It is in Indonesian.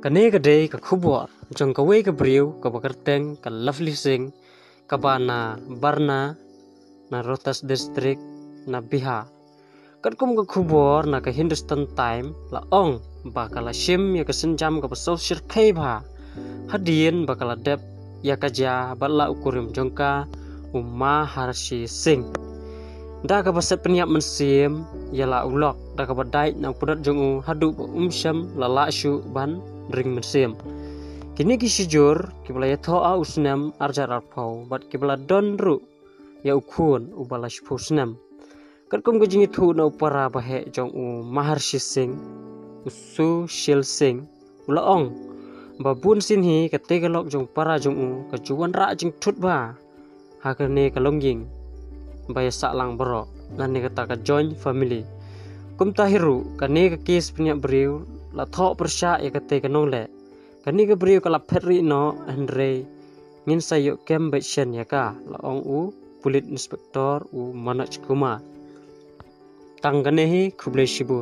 Kane gede ka khubor jong ka we ka briu ka bakarteng ka lovely sing ka ba na barna na rotas district na biha. Kat kum ka khubor na ka Hindustan time la ong ba ka la shim ya ka senjam ka shir khay ba. Hadien ba ka la dep ya ka ja ukurim jong ka umma harshi sing. Da ka baset penyak mensim ya la ulok da ka badai na pudat jong u hadu umsham la la shu ban ring mensim. Kini ki sijur ki bala yatho a usnam arjar arpau bat ki bala don ru ya ukun u bala shpu snam. Kat kum gajingi thu na upara bahe jong u maharshi sing usu shil sing ula ong ba bun sin hi ka tegalok jong para jong u ka juwan ra jing thut ba ha ka ne ka longjing ba ya sa lang bro na ne ka ta ka join family kum tahiru ka ne ka kis punya beriu थो प्रशा गेनले बुरी फे नै मिनके बज्यङ उ पुलित इन्स्पेक्टर उ मनोज कुमार तेही खुब्ै सिबु